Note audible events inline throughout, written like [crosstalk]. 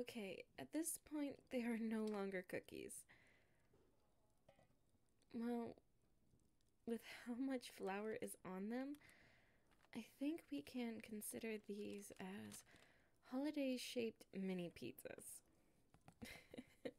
Okay, at this point, they are no longer cookies. Well, with how much flour is on them, I think we can consider these as holiday shaped mini pizzas. [laughs]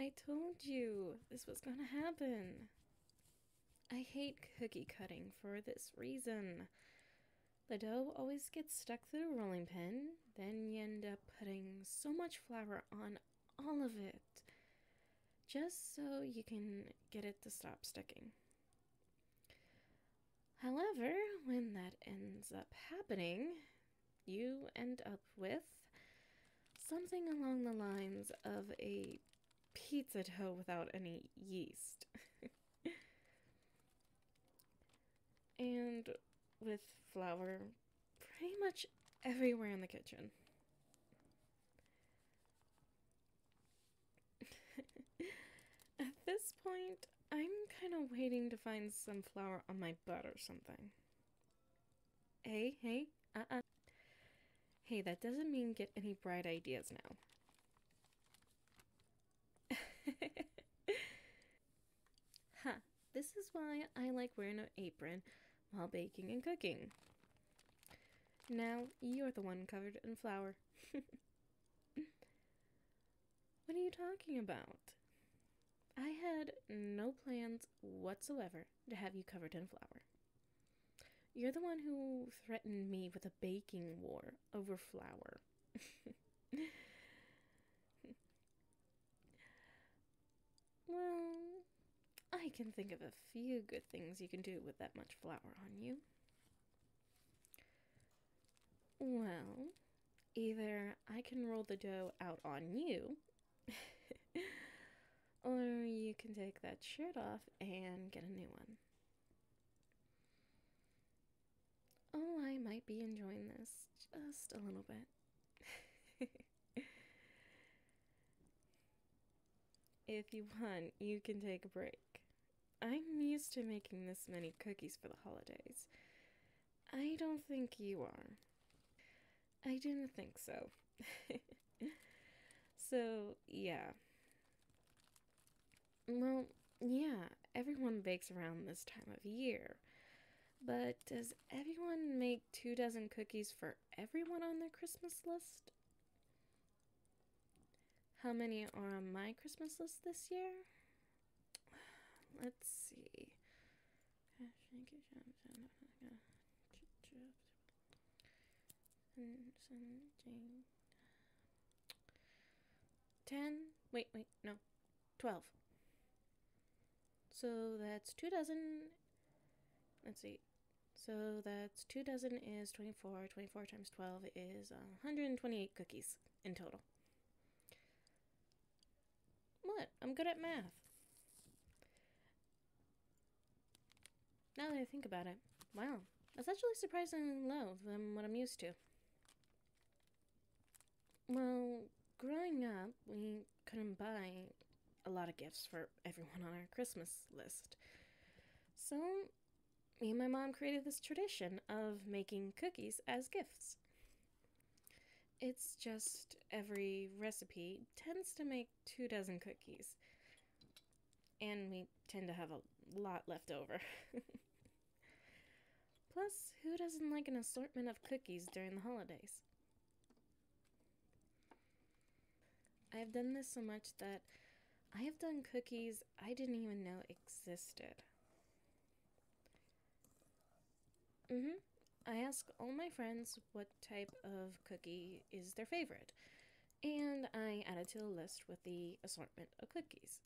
I told you this was gonna happen. I hate cookie cutting for this reason. The dough always gets stuck through the rolling pin, then you end up putting so much flour on all of it just so you can get it to stop sticking. However, when that ends up happening, you end up with something along the lines of a pizza dough without any yeast. [laughs] and with flour pretty much everywhere in the kitchen. [laughs] At this point, I'm kind of waiting to find some flour on my butt or something. Hey, hey, uh uh. Hey, that doesn't mean get any bright ideas now. [laughs] huh, this is why I like wearing an apron while baking and cooking. Now you're the one covered in flour. [laughs] what are you talking about? I had no plans whatsoever to have you covered in flour. You're the one who threatened me with a baking war over flour. [laughs] well, I can think of a few good things you can do with that much flour on you. Well, either I can roll the dough out on you, [laughs] or you can take that shirt off and get a new one. Oh, I might be enjoying this just a little bit. [laughs] if you want, you can take a break. I'm used to making this many cookies for the holidays. I don't think you are. I didn't think so. [laughs] so, yeah. Well, yeah, everyone bakes around this time of year. But does everyone make two dozen cookies for everyone on their Christmas list? How many are on my Christmas list this year? Let's see. Ten? Wait, wait, no. Twelve. So that's two dozen. Let's see. So that's two dozen is 24. 24 times 12 is 128 cookies in total. What? I'm good at math. Now that I think about it, wow, that's actually surprisingly low than what I'm used to. Well, growing up, we couldn't buy a lot of gifts for everyone on our Christmas list. So me and my mom created this tradition of making cookies as gifts. It's just every recipe tends to make two dozen cookies. And we tend to have a lot left over. [laughs] Plus, who doesn't like an assortment of cookies during the holidays? I have done this so much that I have done cookies I didn't even know existed. Mm-hmm. I ask all my friends what type of cookie is their favorite, and I add it to the list with the assortment of cookies.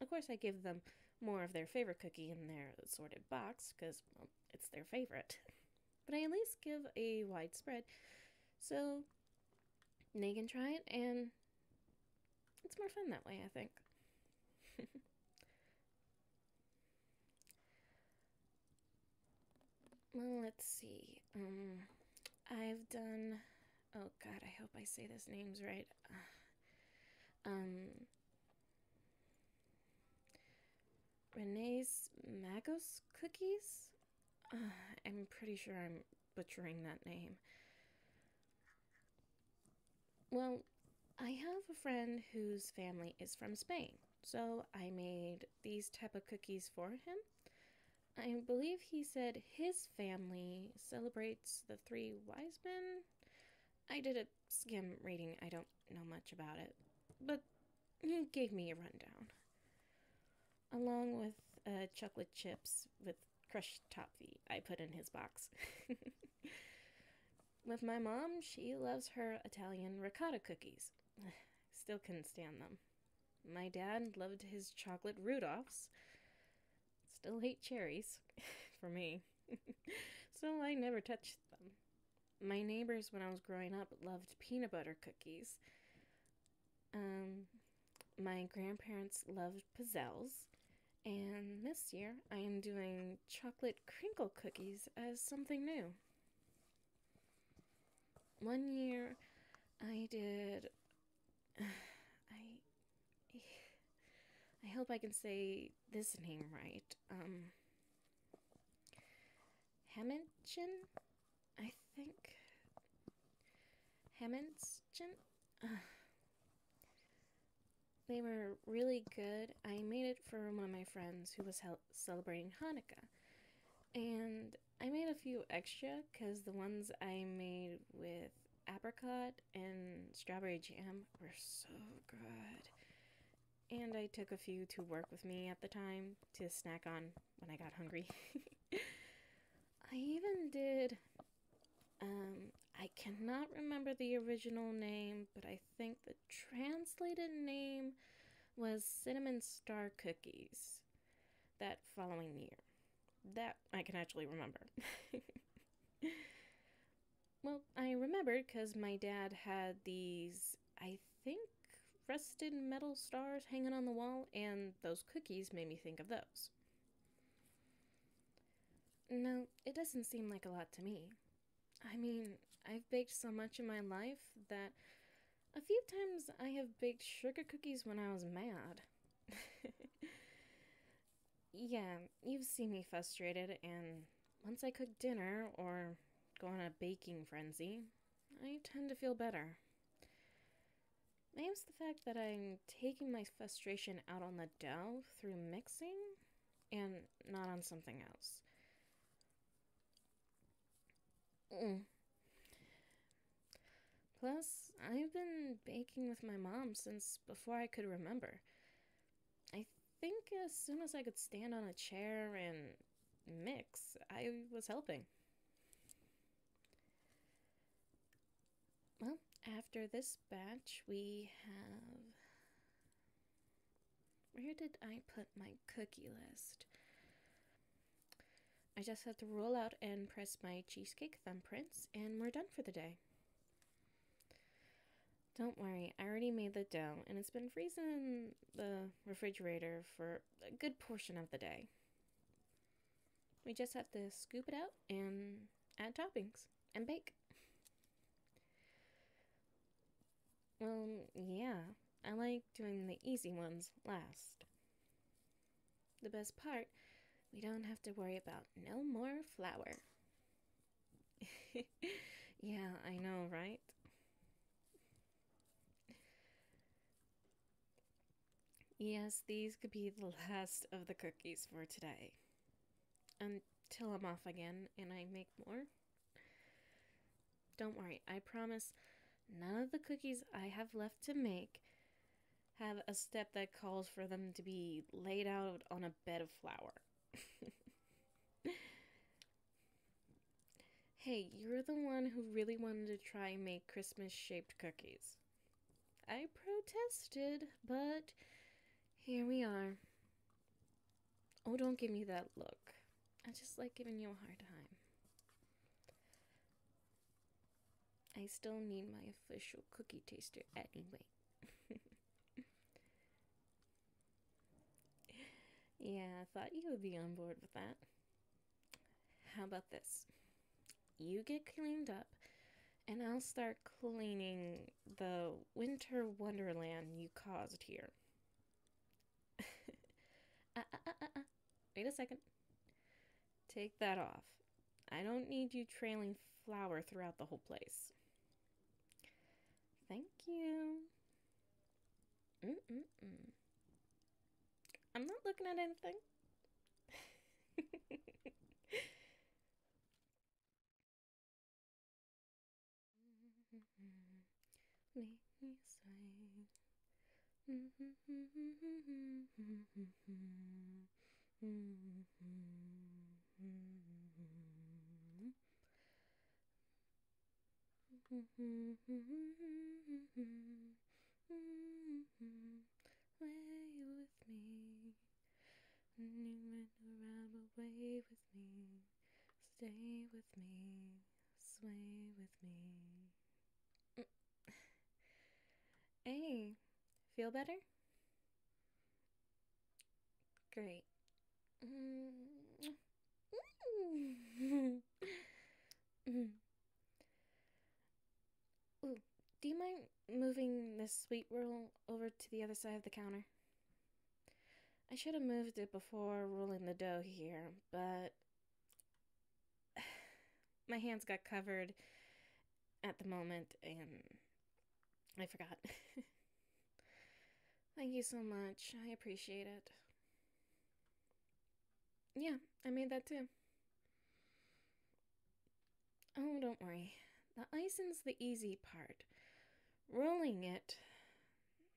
Of course, I give them more of their favorite cookie in their assorted box because well, it's their favorite. [laughs] But I at least give a wide spread so they can try it, and it's more fun that way, I think. [laughs] Well, let's see. Um, I've done. Oh God, I hope I say this names right. Uh, [sighs] um, Reyes Magos cookies. Uh, [sighs] I'm pretty sure I'm butchering that name. Well, I have a friend whose family is from Spain, so I made these type of cookies for him. I believe he said his family celebrates the three wise men. I did a skim reading, I don't know much about it, but he gave me a rundown. Along with uh, chocolate chips with crushed toffee, I put in his box. [laughs] with my mom, she loves her Italian ricotta cookies. [sighs] Still couldn't stand them. My dad loved his chocolate Rudolphs. Still hate cherries, [laughs] for me. [laughs] so I never touched them. My neighbors, when I was growing up, loved peanut butter cookies. Um, my grandparents loved pizzelles. And this year, I am doing chocolate crinkle cookies as something new. One year, I did. [sighs] I. [sighs] I hope I can say this name right. Um. Hamantaschen? I think. Hamantaschen? [sighs] Uh, [laughs] they were really good. I made it for one of my friends who was celebrating Hanukkah. And I made a few extra because the ones I made with apricot and strawberry jam were so good. And I took a few to work with me at the time to snack on when I got hungry. [laughs] I even did um, I cannot remember the original name, but I think the translated name was Cinnamon Star Cookies that following year. That I can actually remember. [laughs] well, I remembered because my dad had these, I think, rusted metal stars hanging on the wall, and those cookies made me think of those. No, it doesn't seem like a lot to me. I mean, I've baked so much in my life that a few times I have baked sugar cookies when I was mad. [laughs] yeah, you've seen me frustrated, and once I cook dinner or go on a baking frenzy, I tend to feel better. Maybe it's the fact that I'm taking my frustration out on the dough through mixing and not on something else. Mm. Plus, I've been baking with my mom since before I could remember. I think as soon as I could stand on a chair and mix, I was helping. Well, after this batch, we have. Where did I put my cookie list? I just have to roll out and press my cheesecake thumbprints, and we're done for the day. Don't worry, I already made the dough, and it's been freezing in the refrigerator for a good portion of the day. We just have to scoop it out and add toppings and bake. Well, yeah, I like doing the easy ones last. The best part we don't have to worry about no more flour. [laughs] yeah, I know, right? Yes, these could be the last of the cookies for today. Until I'm off again and I make more. Don't worry, I promise none of the cookies I have left to make have a step that calls for them to be laid out on a bed of flour. [laughs] hey, you're the one who really wanted to try and make Christmas shaped cookies. I protested, but here we are. Oh, don't give me that look. I just like giving you a hard time. I still need my official cookie taster anyway. [laughs] Yeah, I thought you would be on board with that. How about this? You get cleaned up, and I'll start cleaning the winter wonderland you caused here. uh, uh, uh, uh, Wait a second. Take that off. I don't need you trailing flour throughout the whole place. Thank you. Mm-mm-mm. I'm not looking at anything. [laughs] sway. Way with me. You went around away with me. Stay with me. Sway with me. Hey, feel better? Great. Mm. [laughs] Ooh, do you mind moving this sweet roll over to the other side of the counter? I should have moved it before rolling the dough here, but [sighs] my hands got covered at the moment and I forgot. [laughs] Thank you so much. I appreciate it. Yeah, I made that too. Oh, don't worry. The icing's the easy part. Rolling it,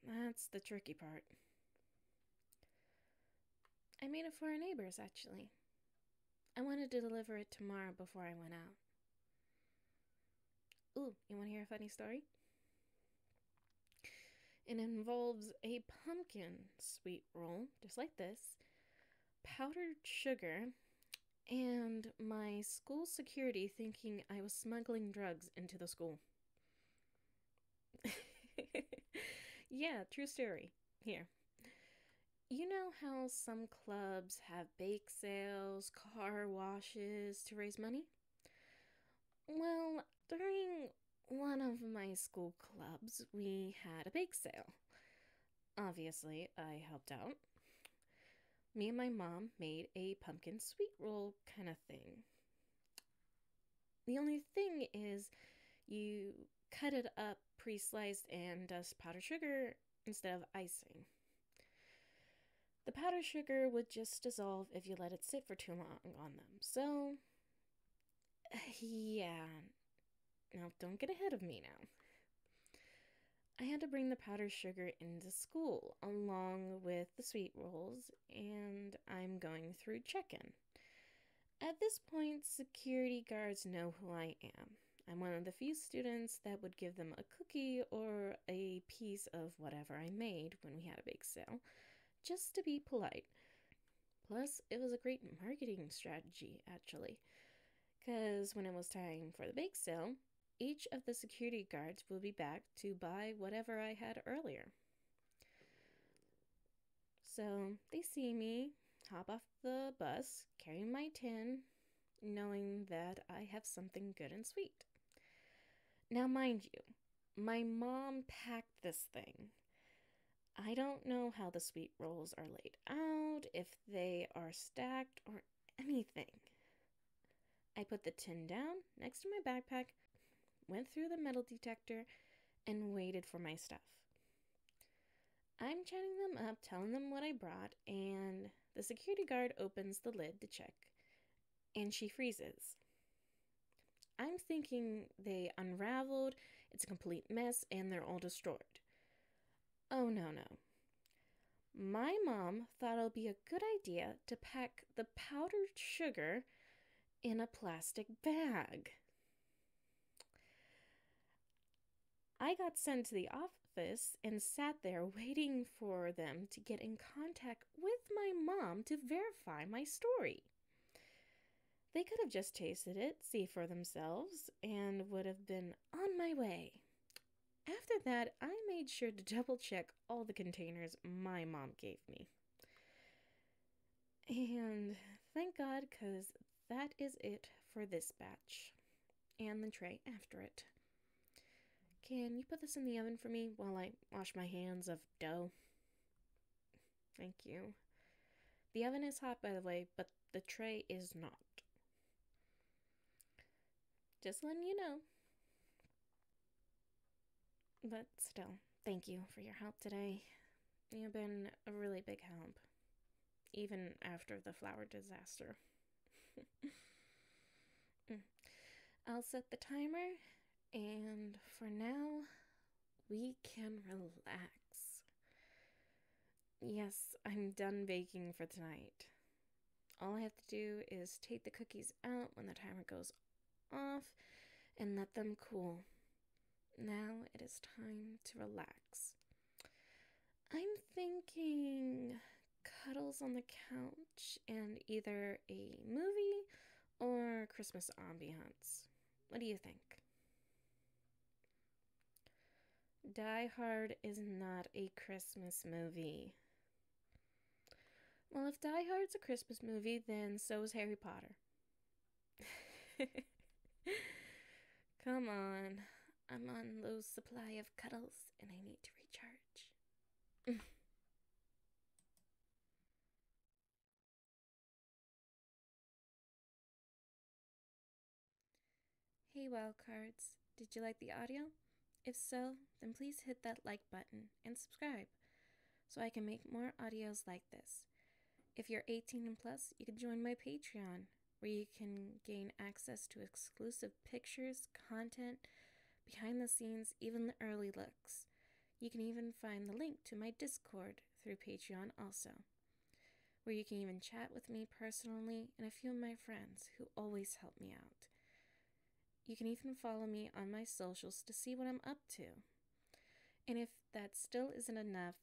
that's the tricky part. I made it for our neighbors, actually. I wanted to deliver it tomorrow before I went out. Ooh, you want to hear a funny story? It involves a pumpkin sweet roll, just like this, powdered sugar, and my school security thinking I was smuggling drugs into the school. [laughs] yeah, true story. Here. You know how some clubs have bake sales, car washes to raise money? Well, during one of my school clubs, we had a bake sale. Obviously, I helped out. Me and my mom made a pumpkin sweet roll kind of thing. The only thing is, you cut it up pre sliced and dust powdered sugar instead of icing. The powdered sugar would just dissolve if you let it sit for too long on them. So, [sighs] yeah, now, don't get ahead of me now. I had to bring the powdered sugar into school along with the sweet rolls, and I'm going through check in. At this point, security guards know who I am. I'm one of the few students that would give them a cookie or a piece of whatever I made when we had a bake sale, just to be polite. Plus, it was a great marketing strategy, actually, because when it was time for the bake sale, each of the security guards will be back to buy whatever I had earlier. So they see me hop off the bus, carrying my tin, knowing that I have something good and sweet. Now, mind you, my mom packed this thing. I don't know how the sweet rolls are laid out, if they are stacked, or anything. I put the tin down next to my backpack, went through the metal detector, and waited for my stuff. I'm chatting them up, telling them what I brought, and the security guard opens the lid to check, and she freezes. I'm thinking they unraveled, it's a complete mess, and they're all destroyed. Oh, no, no. My mom thought it would be a good idea to pack the powdered sugar in a plastic bag. I got sent to the office and sat there waiting for them to get in contact with my mom to verify my story. They could have just tasted it, see for themselves, and would have been on my way. After that, I made sure to double check all the containers my mom gave me. And thank God, because that is it for this batch and the tray after it. Can you put this in the oven for me while I wash my hands of dough? Thank you. The oven is hot, by the way, but the tray is not. Just letting you know. But still, thank you for your help today. You've been a really big help, even after the flour disaster. [laughs] Mm. I'll set the timer, and for now, we can relax. Yes, I'm done baking for tonight. All I have to do is take the cookies out when the timer goes off and let them cool. Now it is time to relax. I'm thinking cuddles on the couch and either a movie or Christmas ambiance. What do you think? Die Hard is not a Christmas movie. Well, if Die Hard's a Christmas movie, then so is Harry Potter. [laughs] Come on. I'm on low supply of cuddles and I need to recharge. [laughs] hey, wildcards. Did you like the audio? If so, then please hit that like button and subscribe so I can make more audios like this. If you're 18 and plus, you can join my Patreon where you can gain access to exclusive pictures, content, behind the scenes, even the early looks. You can even find the link to my Discord through Patreon also, where you can even chat with me personally and a few of my friends who always help me out. You can even follow me on my socials to see what I'm up to. And if that still isn't enough,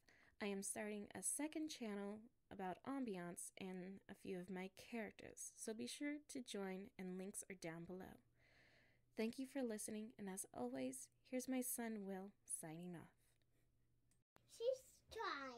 I am starting a second channel about ambiance and a few of my characters, so be sure to join, and links are down below. Thank you for listening, and as always, here's my son Will signing off. She's try to mommy.